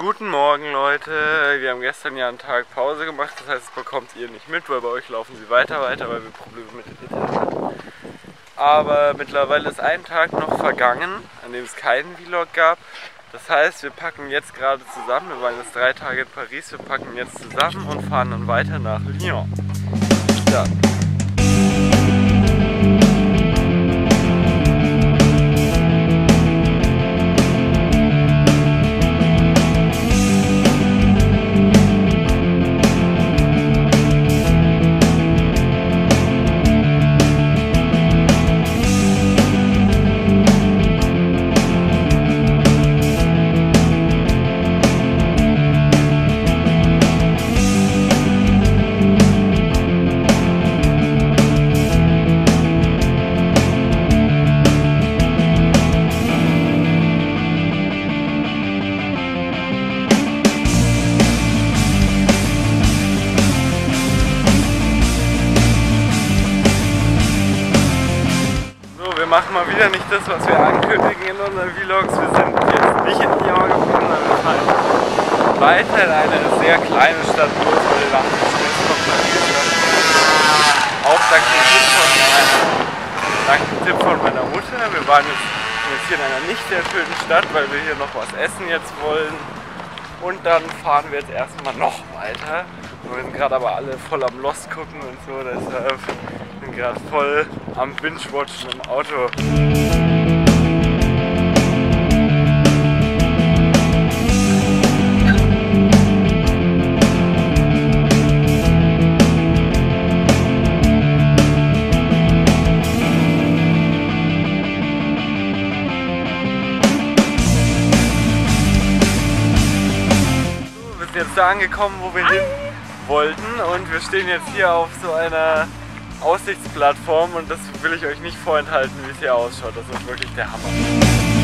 Guten Morgen Leute, wir haben gestern ja einen Tag Pause gemacht, das heißt, das bekommt ihr nicht mit, weil bei euch laufen sie weiter weiter, weil wir Probleme mit dem Internet haben. Aber mittlerweile ist ein Tag noch vergangen, an dem es keinen Vlog gab. Das heißt, wir packen jetzt gerade zusammen, wir waren jetzt drei Tage in Paris, wir packen jetzt zusammen und fahren dann weiter nach Lyon. Ja. Machen mal wieder nicht das, was wir ankündigen in unseren Vlogs. Wir sind jetzt nicht in Lyon gefahren, sondern wir fahren weiter in eine sehr kleine Stadt, bloß weil wir dachten, Auch dank dem Tipp von meiner, dank dem Tipp von meiner Mutter. Wir waren jetzt, jetzt hier in einer nicht sehr schönen Stadt, weil wir hier noch was essen jetzt wollen. Und dann fahren wir jetzt erstmal noch weiter. Wir sind gerade aber alle voll am Lost gucken und so, deshalb bin gerade voll am Binge-Watchen im Auto. Wir sind jetzt da angekommen, wo wir hin wollten und wir stehen jetzt hier auf so einer Aussichtsplattform und das will ich euch nicht vorenthalten, wie es hier ausschaut. Das ist wirklich der Hammer.